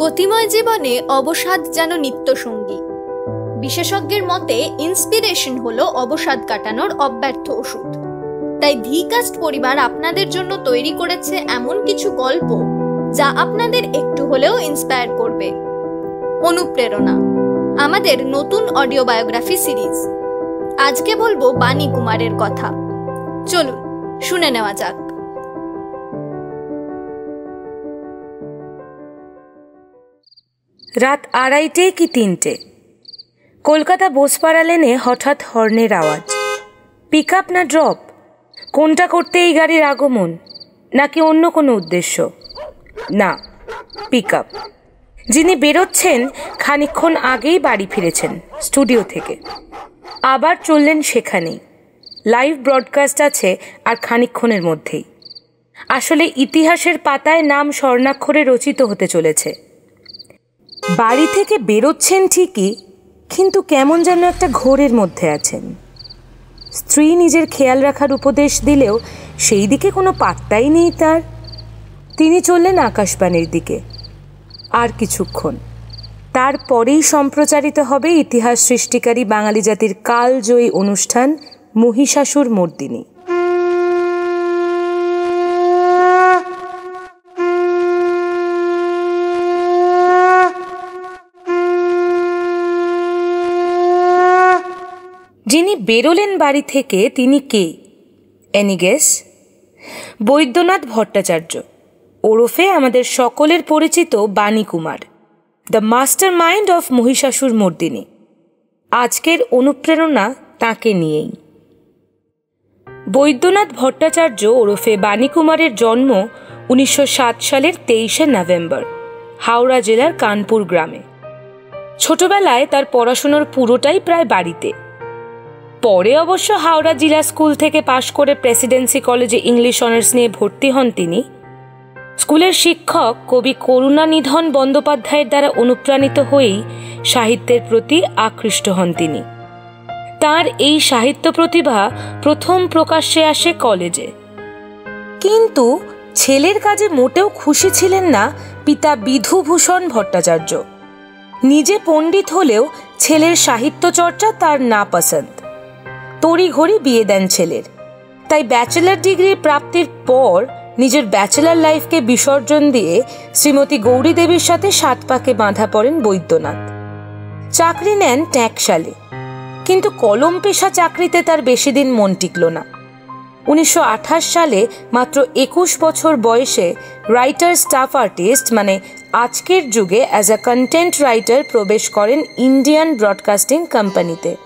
গতিময় জীবনে অবসাদ যেন নিত্যসঙ্গী। বিশেষজ্ঞের মতে ইন্সপিরেশন হলো অবসাদ কাটানোর অব্যর্থ ওষুধ। তাই ভিকাস্ট পরিবার আপনাদের জন্য তৈরি করেছে এমন কিছু গল্প যা আপনাদের একটু হলেও ইন্সপায়ার করবে। অনুপ্রেরণা। আমাদের নতুন অডিও বায়োগ্রাফি সিরিজ। আজকে বলব বাণী কুমারের কথা। চলুন, শুনে নেওয়া যাক। রাত আড়াইটে কি তিনটে? কলকাতা বোসপাড়া লেনে হঠাৎ হর্নের আওয়াজ। পিক আপ না ড্রপ কোনটা করতে এই গাড়ির আগমন? নাকি অন্য কোনো উদ্দেশ্য? না পিক আপ যিনি বেরোচ্ছেন খানিক্ষণ আগেই বাড়ি ফিরেছেন, স্টুডিও থেকে। আবার চললেন সেখানেই। লাইভ ব্রডকাস্ট আছে আর খানিক্ষণের মধ্যেই। আসলে ইতিহাসের পাতায় নাম স্বর্ণাক্ষরে রচিত হতে চলেছে। বাড়ি থেকে বেরোচ্ছেন ঠিকই, কিন্তু কেমন যেন একটা ঘোরের মধ্যে আছেন। স্ত্রী নিজের খেয়াল রাখার উপদেশ দিলেও সেই দিকে কোনো পাত্তাই নেই তার। তিনি চললেন আকাশবাণীর দিকে। আর কিছুক্ষণ। তারপরেই সম্প্রচারিত হবে ইতিহাস সৃষ্টিকারী বাঙালি জাতির কালজয়ী অনুষ্ঠান মহিষাসুর মর্দিনী। যিনি বেরোলেন বাড়ি থেকে তিনি কে? এনিগেস বৈদ্যনাথ ভট্টাচার্য, ওরফে আমাদের সকলের পরিচিত Bani Kumar the master mind of Mahishasur Mardini. আজকের অনুপ্রেরণা তাকে নিয়েই। বৈদ্যনাথ ভট্টাচার্য ওরফে বাণী কুমারের জন্ম উনিশশো সাত সালের তেইশে নভেম্বর, হাওড়া জেলার কানপুর গ্রামে। ছোটবেলায় তার পড়াশুনোর পুরোটাই প্রায় বাড়িতে। পরে অবশ্য হাওড়া জেলা স্কুল থেকে পাশ করে প্রেসিডেন্সি কলেজে ইংলিশ অনার্স নিয়ে ভর্তি হন তিনি। স্কুলের শিক্ষক কবি করুণানিধন বন্দ্যোপাধ্যায়ের দ্বারা অনুপ্রাণিত হয়েই সাহিত্যের প্রতি আকৃষ্ট হন তিনি। তার এই সাহিত্য প্রতিভা প্রথম প্রকাশ্যে আসে কলেজে। কিন্তু ছেলের কাজে মোটেও খুশি ছিলেন না পিতা বিধুভূষণ ভট্টাচার্য। নিজে পণ্ডিত হলেও ছেলের সাহিত্য চর্চা তার না পছন্দ তড়িঘড়ি বিয়ে দেন ছেলের। তাই ব্যাচেলার ডিগ্রি প্রাপ্তির পর নিজের ব্যাচেলার লাইফকে বিসর্জন দিয়ে শ্রীমতী গৌরী দেবীর সাথে সাত পাকে বাঁধা পড়েন বৈদ্যনাথ। চাকরি নেন ট্যাঁকশালে। কিন্তু কলম পেশা চাকরিতে তার বেশি দিন মন টিকল না। উনিশশো আঠাশ সালে মাত্র একুশ বছর বয়সে রাইটার স্টাফ আর্টিস্ট মানে আজকের যুগে অ্যাজ আ কন্টেন্ট রাইটার প্রবেশ করেন ইন্ডিয়ান ব্রডকাস্টিং কোম্পানিতে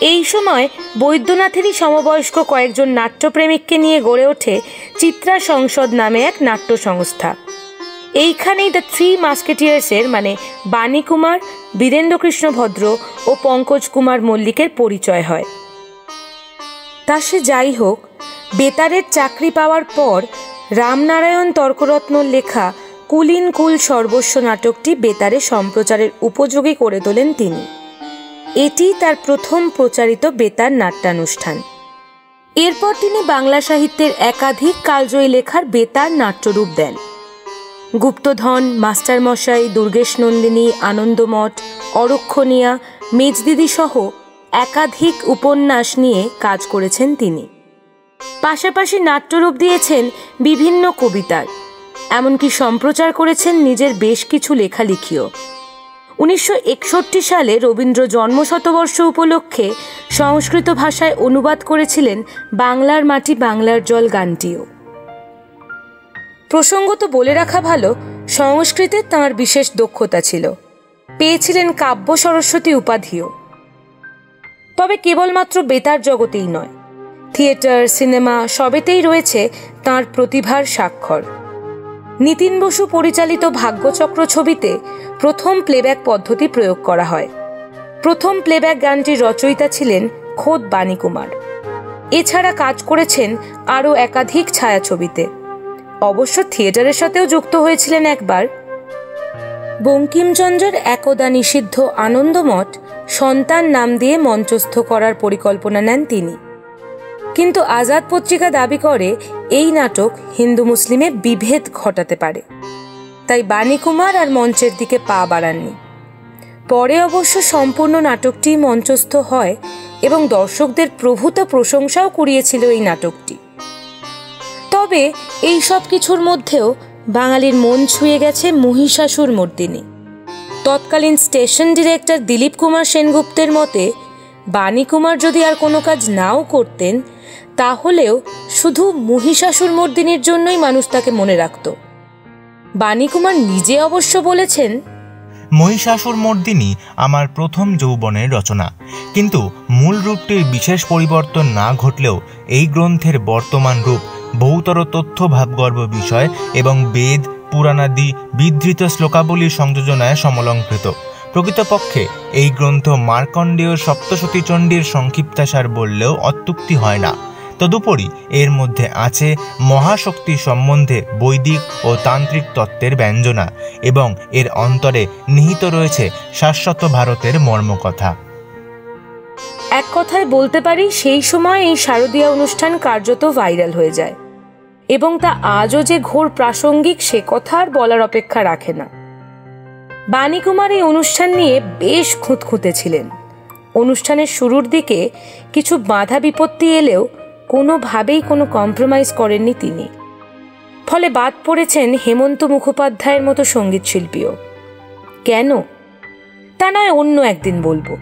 এই সময় বৈদ্যনাথেরই সমবয়স্ক কয়েকজন নাট্যপ্রেমিককে নিয়ে গড়ে ওঠে চিত্রা সংসদ নামে এক নাট্য সংস্থা এইখানেই দ্য থ্রি মাস্কেটিয়ার্সের মানে বাণী কুমার, বীরেন্দ্রকৃষ্ণ ভদ্র ও পঙ্কজ কুমার মল্লিকের পরিচয় হয়। তা সে যাই হোক, বেতারের চাকরি পাওয়ার পর রামনারায়ণ তর্করত্ন লেখা কুলিন কুল সর্বস্ব নাটকটি বেতারে সম্প্রচারের উপযোগী করে তোলেন তিনি। এটি তার প্রথম প্রচারিত বেতার নাট্যানুষ্ঠান। এরপর তিনি বাংলা সাহিত্যের একাধিক কালজয়ী লেখার বেতার নাট্যরূপ দেন। গুপ্তধন, মাস্টারমশাই, দুর্গেশ নন্দিনী, আনন্দমঠ, অরক্ষণিয়া, মেজদিদি সহ একাধিক উপন্যাস নিয়ে কাজ করেছেন তিনি। পাশাপাশি নাট্যরূপ দিয়েছেন বিভিন্ন কবিতার। এমনকি সম্প্রচার করেছেন নিজের বেশ কিছু লেখালেখিও। উনিশশো একষট্টি সালে রবীন্দ্র জন্মশতবর্ষ উপলক্ষে সংস্কৃত ভাষায় অনুবাদ করেছিলেন বাংলার মাটি বাংলার জল গানটিও। প্রসঙ্গত বলে রাখা ভালো, সংস্কৃতে তাঁর বিশেষ দক্ষতা ছিল। পেয়েছিলেন কাব্য সরস্বতী উপাধিও। তবে কেবলমাত্র বেতার জগতেই নয়, থিয়েটার, সিনেমা সবেতেই রয়েছে তাঁর প্রতিভার স্বাক্ষর। নিতিন বসু পরিচালিত ভাগ্যচক্র ছবিতে প্রথম প্লেব্যাক পদ্ধতি প্রয়োগ করা হয়। প্রথম প্লেব্যাক গানটির রচয়িতা ছিলেন খোদ বাণী কুমার এছাড়া কাজ করেছেন আরও একাধিক ছায়াছবিতে। অবশ্য থিয়েটারের সাথেও যুক্ত হয়েছিলেন একবার। বঙ্কিমচন্দ্রের একদা নিষিদ্ধ আনন্দমঠ সন্তান নাম দিয়ে মঞ্চস্থ করার পরিকল্পনা নেন তিনি। কিন্তু আজাদ পত্রিকা দাবি করে, এই নাটক হিন্দু মুসলিমে বিভেদ ঘটাতে পারে। তাই বাণীকুমার আর মঞ্চের দিকে পা বাড়াননি। পরে অবশ্য সম্পূর্ণ নাটকটি মঞ্চস্থ হয় এবং দর্শকদের প্রভূত প্রশংসাও কুড়িয়েছিল এই নাটকটি। তবে এই সব কিছুর মধ্যেও বাঙালির মন ছুঁয়ে গেছে মহিষাসুর মর্দিনী। তৎকালীন স্টেশন ডিরেক্টর দিলীপ কুমার সেনগুপ্তের মতে বাণী কুমার যদি আর কোনো কাজ নাও করতেন, তাহলেও শুধু মহিষাসুর মর্দিনীর জন্যই মানুষ তাকে মনে রাখত। বাণী কুমার নিজে অবশ্য বলেছেন, মহিষাসুর মর্দিনী আমার প্রথম যৌবনের রচনা। কিন্তু মূল রূপটির বিশেষ পরিবর্তন না ঘটলেও এই গ্রন্থের বর্তমান রূপ বহুতর তথ্য ভাবগর্ভ বিষয় এবং বেদ, পুরাণাদি, বিধৃত শ্লোকাবলীর সংযোজনায় সমলঙ্কৃত। প্রকৃতপক্ষে এই গ্রন্থ মার্কণ্ডেয় সপ্তশতীচণ্ডীর সংক্ষিপ্তাসার বললেও অত্যুক্তি হয় না। তদুপরি এর মধ্যে আছে মহাশক্তি সম্বন্ধে বৈদিক ও তান্ত্রিক তত্ত্বের ব্যঞ্জনা এবং এর অন্তরে নিহিত রয়েছে শাশ্বত ভারতের মর্মকথা। এক কথায় বলতে পারি, সেই সময় এই শারদীয়া অনুষ্ঠান কার্যত ভাইরাল হয়ে যায় এবং তা আজও যে ঘোর প্রাসঙ্গিক সে কথা আর বলার অপেক্ষা রাখে না। বাণীকুমার এই অনুষ্ঠান নিয়ে বেশ খুঁতখুঁতে ছিলেন। অনুষ্ঠানের শুরুর দিকে কিছু বাধা বিপত্তি এলেও কোনোভাবেই কোনো কম্প্রোমাইজ করেননি তিনি। ফলে বাদ পড়েছেন হেমন্ত মুখোপাধ্যায়ের মতো সংগীত শিল্পীও। কেন? তা নয় অন্য একদিন বলব।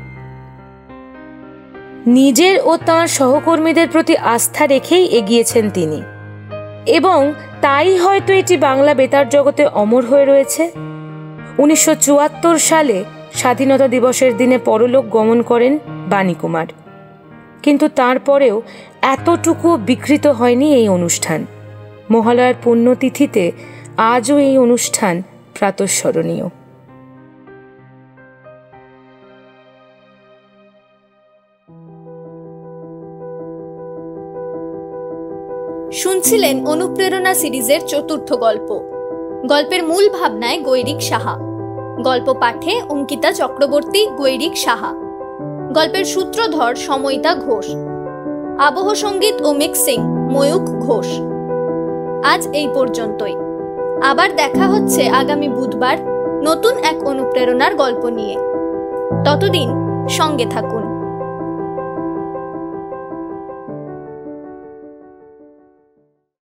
নিজের ও তাঁর সহকর্মীদের প্রতি আস্থা রেখেই এগিয়েছেন তিনি। এবং তাই হয়তো এটি বাংলা বেতার জগতে অমর হয়ে রয়েছে। উনিশশো চুয়াত্তর সালে স্বাধীনতা দিবসের দিনে পরলোক গমন করেন বাণীকুমার। কিন্তু তারপরেও এতটুকু বিকৃত হয়নি এই অনুষ্ঠান। মহালয়ার পুণ্যতিথিতে আজও এই অনুষ্ঠান প্রাতঃস্মরণীয়। শুনছিলেন অনুপ্রেরণা সিরিজের চতুর্থ গল্প। গল্পের মূল ভাবনায় গৈরিক সাহা। গল্প পাঠে অঙ্কিতা চক্রবর্তী, গৈরিক সাহা। গল্পের সূত্রধর সময়িতা ঘোষ। আবহ সংগীত ও মিক্সিং ময়ূক ঘোষ। আজ এই পর্যন্তই। আবার দেখা হচ্ছে আগামী বুধবার নতুন এক অনুপ্রেরণার গল্প নিয়ে। ততদিন সঙ্গে থাকুন।